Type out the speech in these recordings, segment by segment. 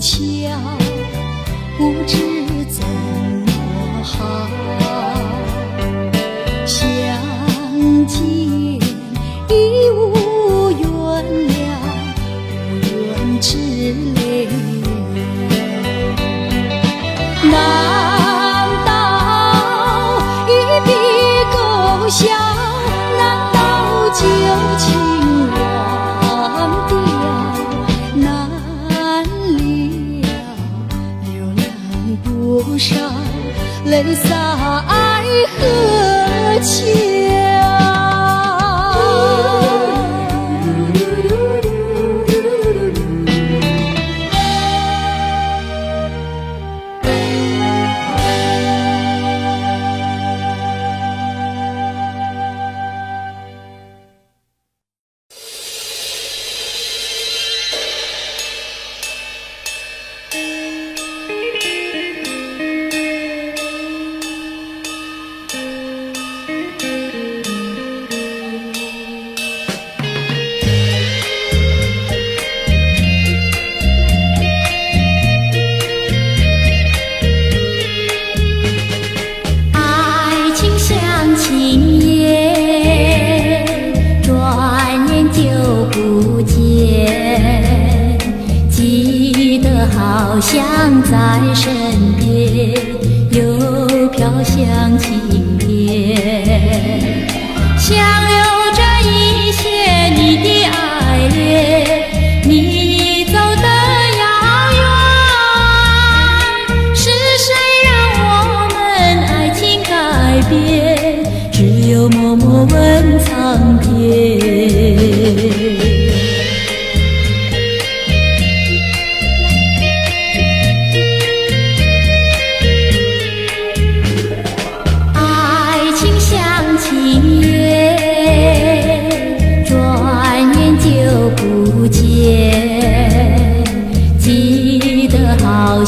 桥不知怎么好。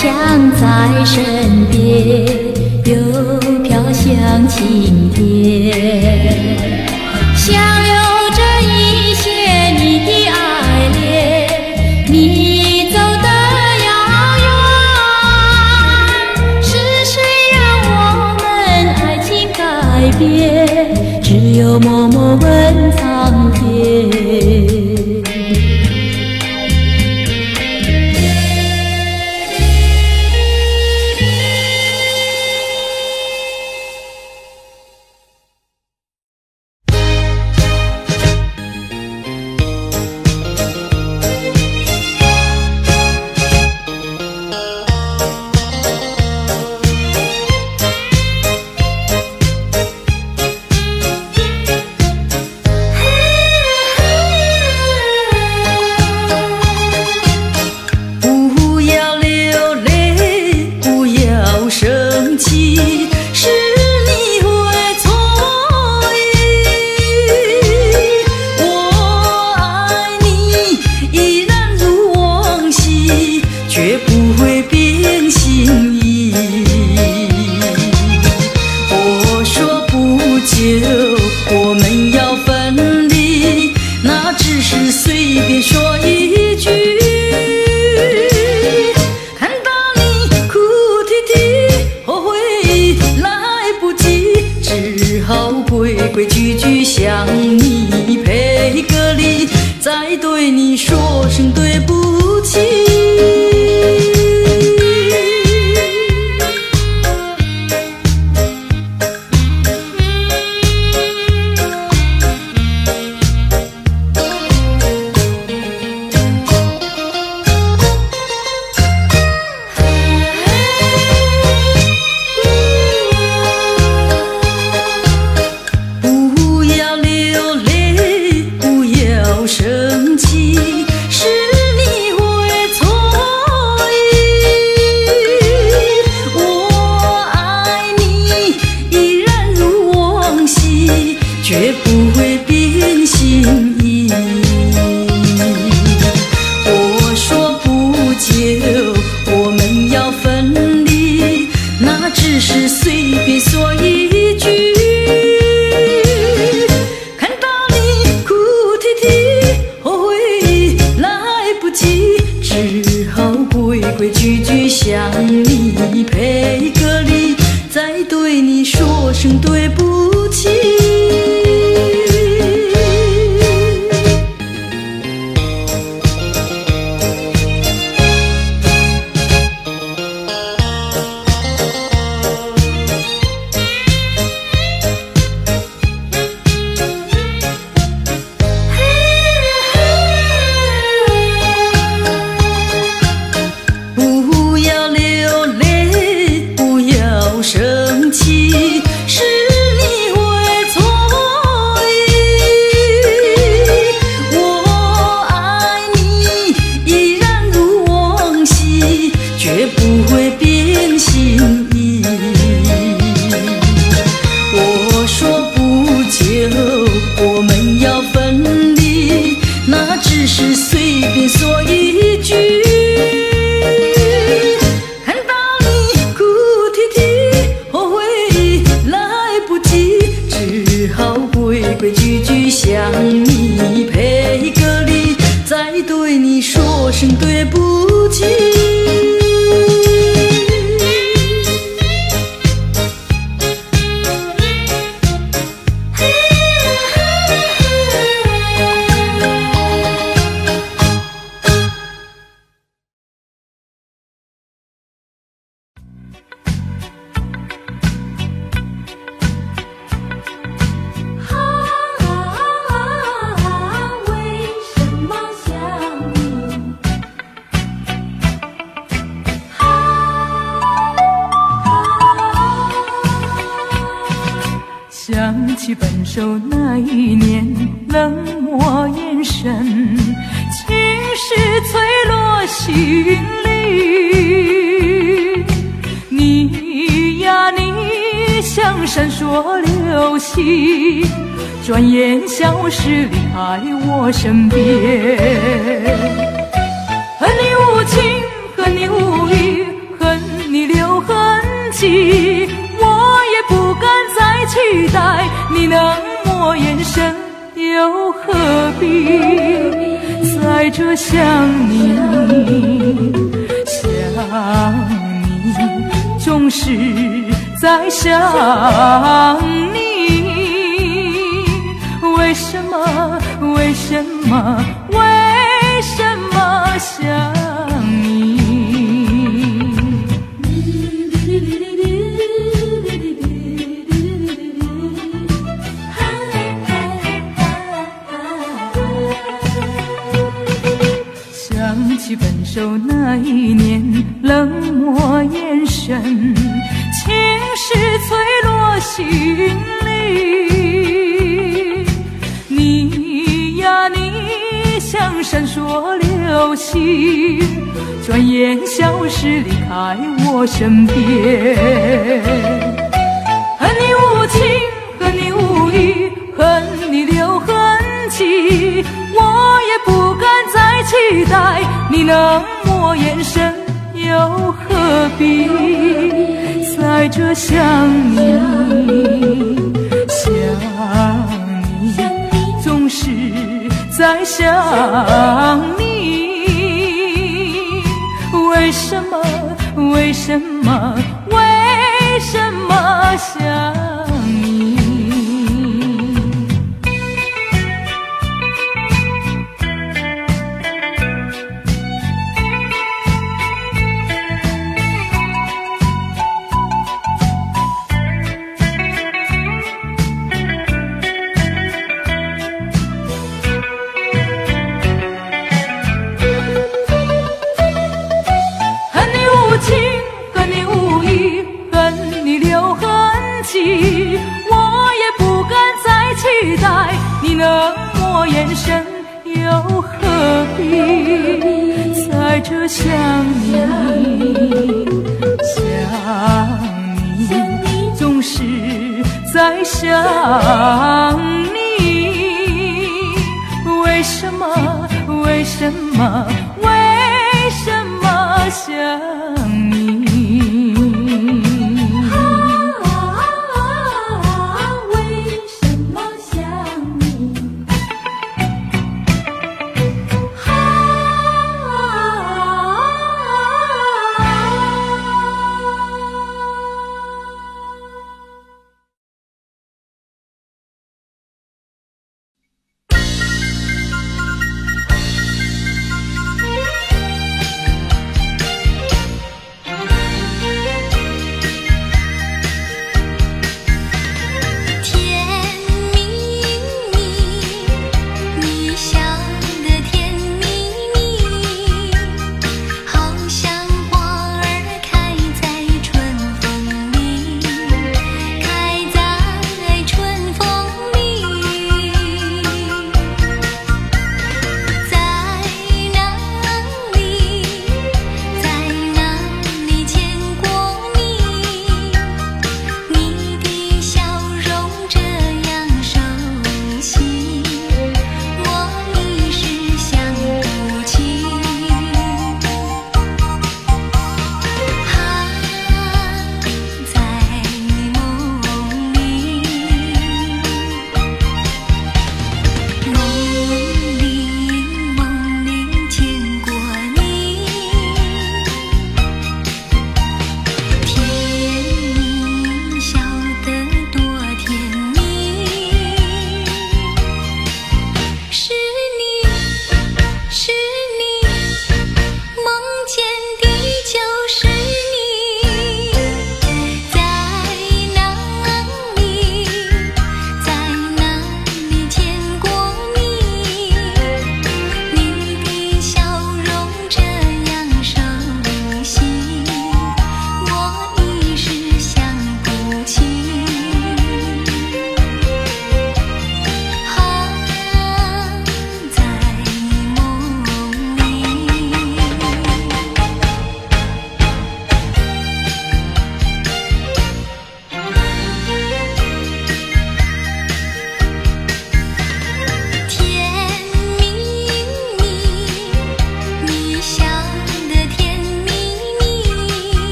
香在身边，又飘向青天。想有着一些你的爱恋，你走得遥远。是谁让我们爱情改变？只有梦。守那一年，冷漠眼神，情绪脆落心里。你呀你，像闪烁流星，转眼消失离开我身边。恨你无情，恨你无义，恨你留痕迹，能抹眼神，又何必在这想你，想你，总是在想你。为什么？为什么？为什么想手那一年，冷漠眼神，情绪脆落心里。你呀你，像闪烁流星，转眼消失离开我身边。恨你无情，恨你无义，恨你留痕迹，我也不敢再期待你能抹眼神，又何必在这想你，想你，总是在想你。为什么？为什么？为什么想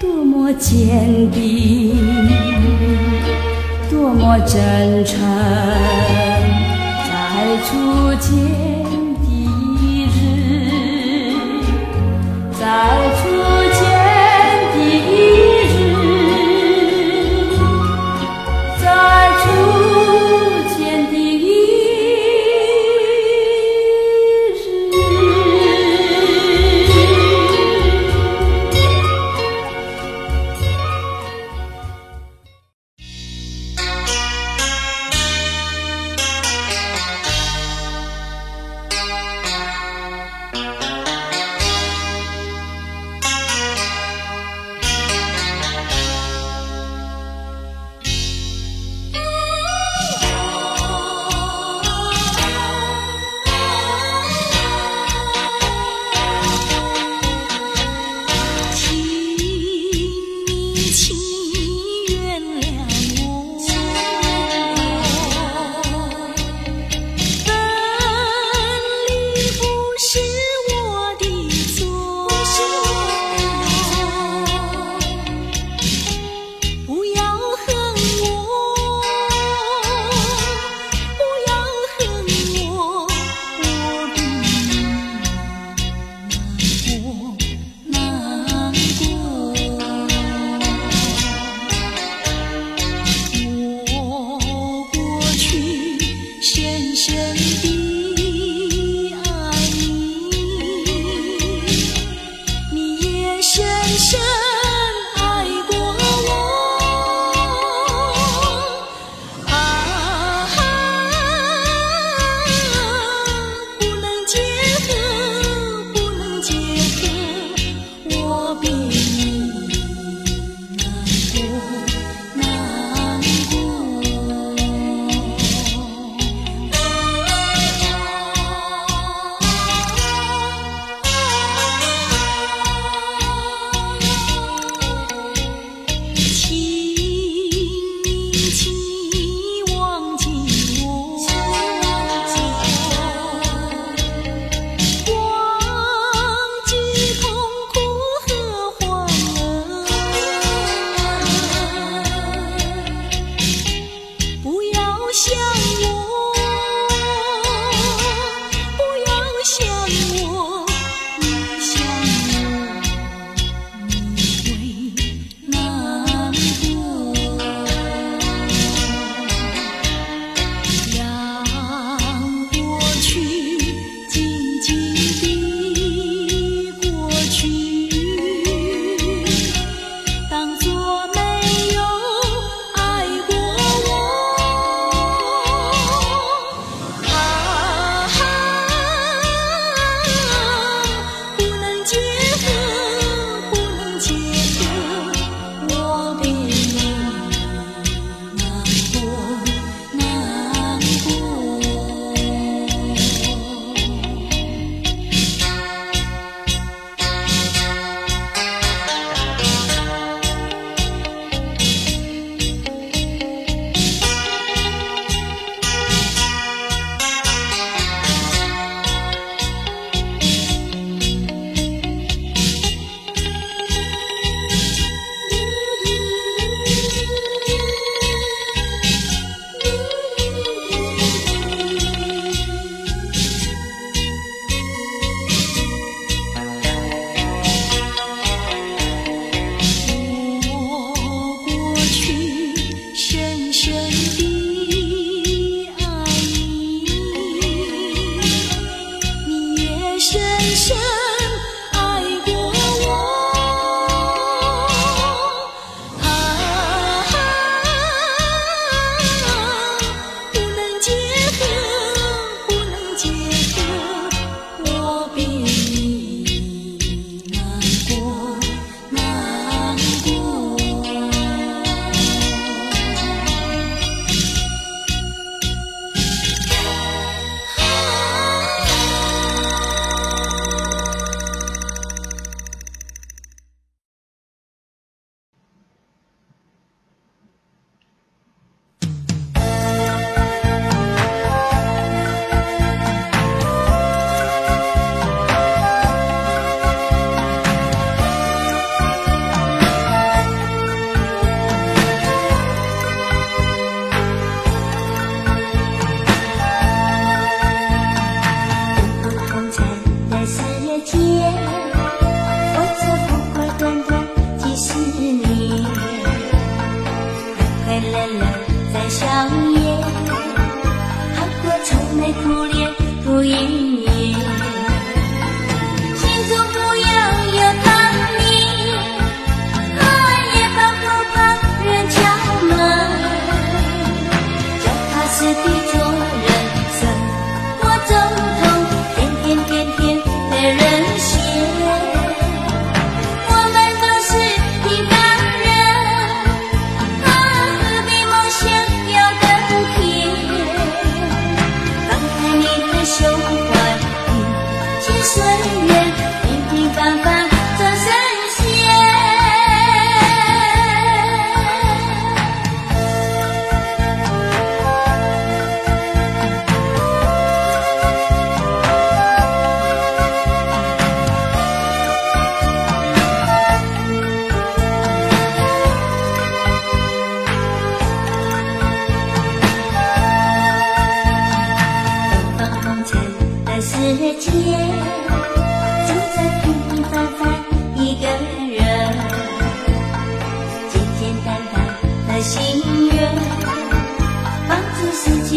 多么坚定，多么真诚，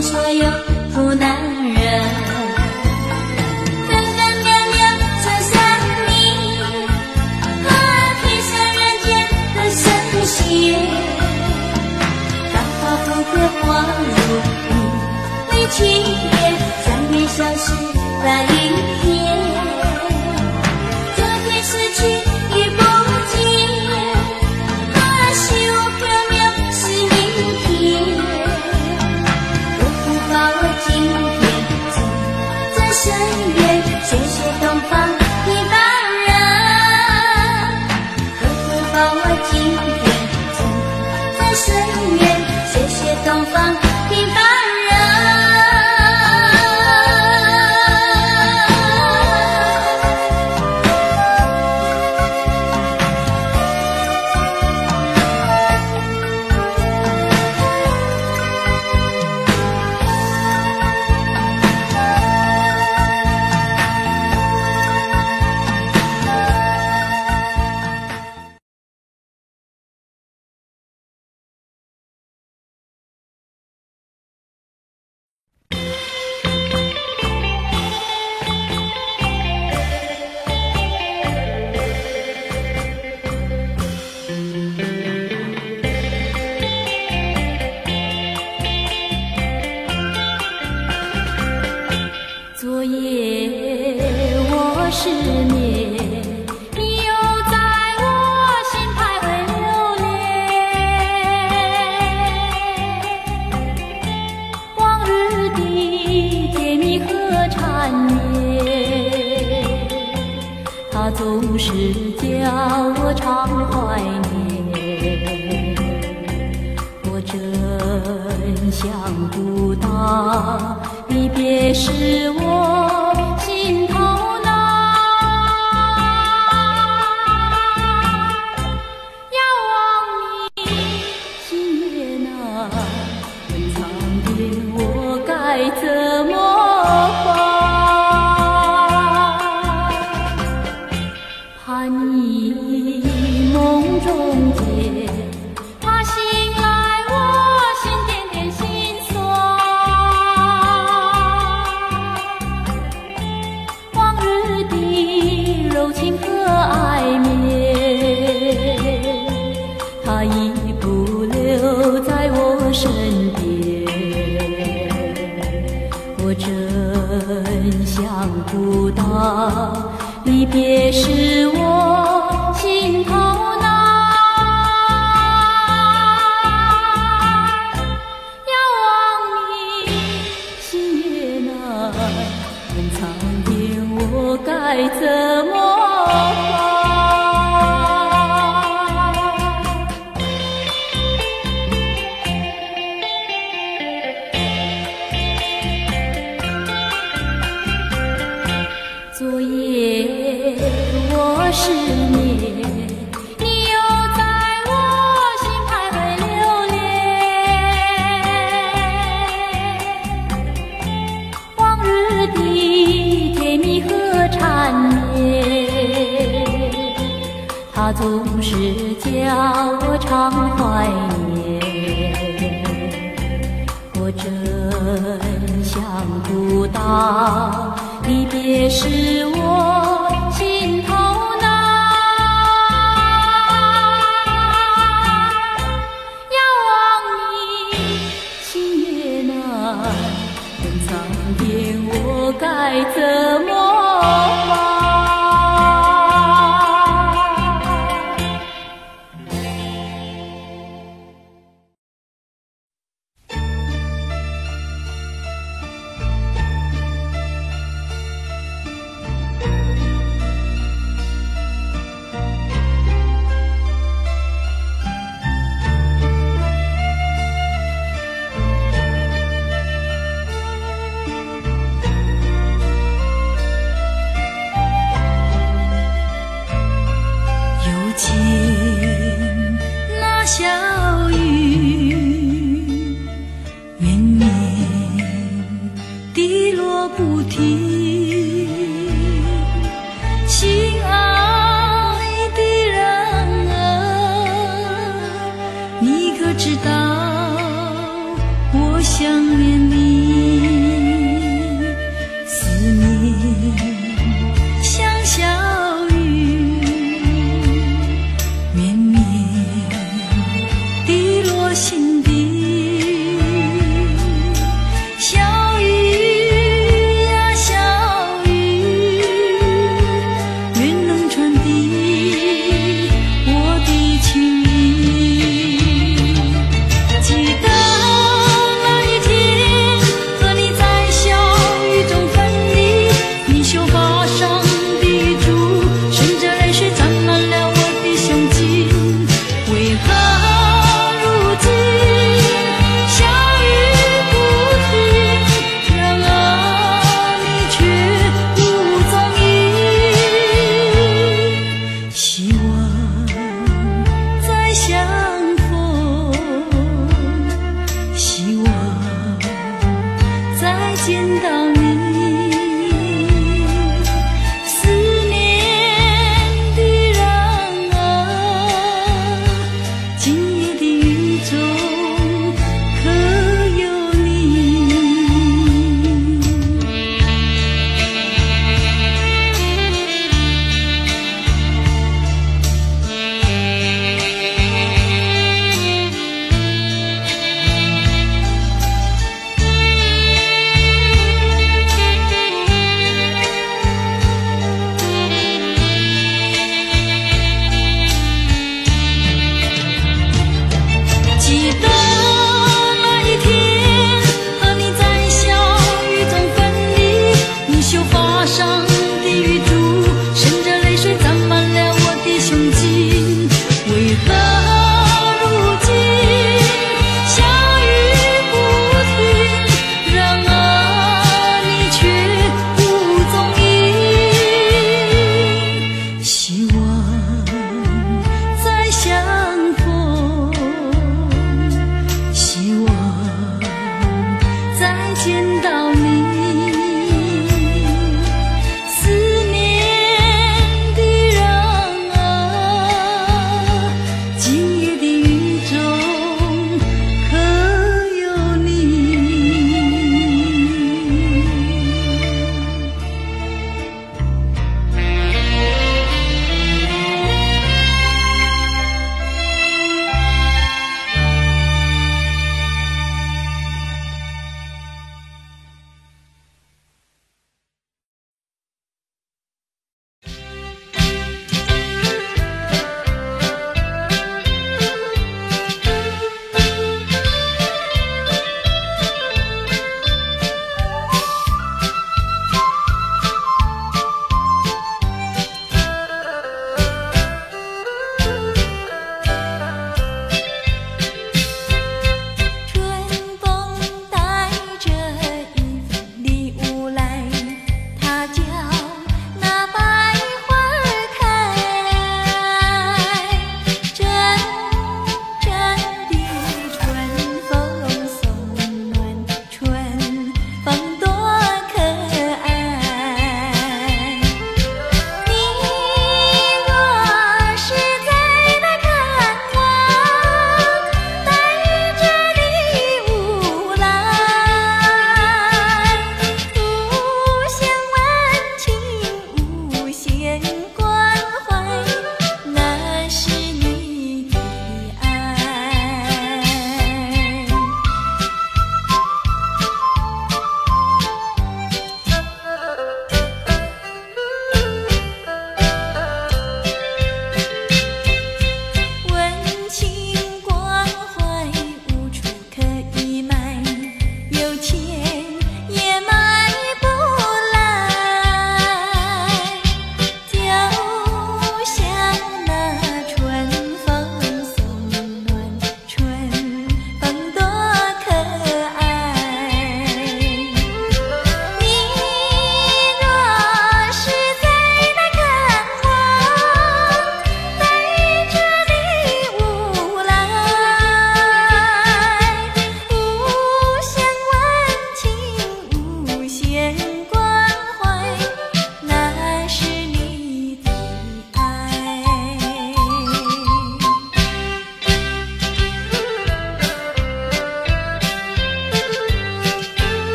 所有苦难人，分分秒秒都想你，啊，天上人间的神仙，大花蝴蝶化如你的情缘，再也消失在云天。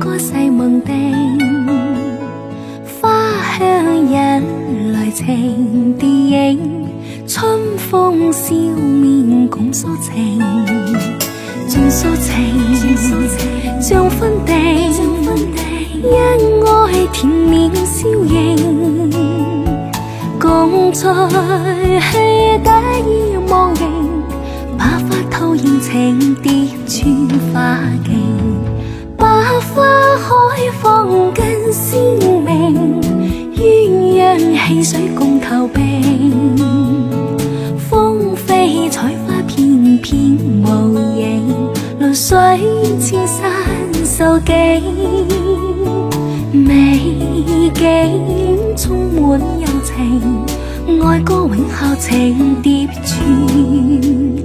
có say mừng tên 花香引來情意影，春風笑面共訴情，盡訴情，將分定，因愛甜面消形，共在戲打意忘形，把花偷現情蝶穿花徑。花海放根鮮明，鴛鴦戲水共投並。風飛彩花片片無影，露水千山秀景。美景充滿幽情，愛歌永效情疊轉。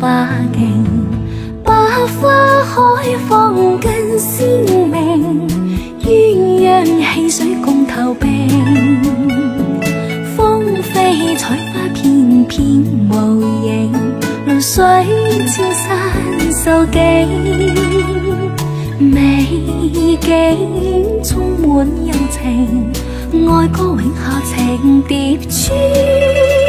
花径，百花开放更鲜明，鸳鸯戏水共投并，风飞彩花片片无形，露水千山秀景，美景充满柔情，爱歌永下情蝶穿。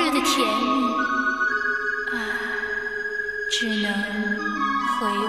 日的甜蜜啊，只能回味。